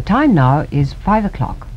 The time now is five o'clock.